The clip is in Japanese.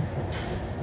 って。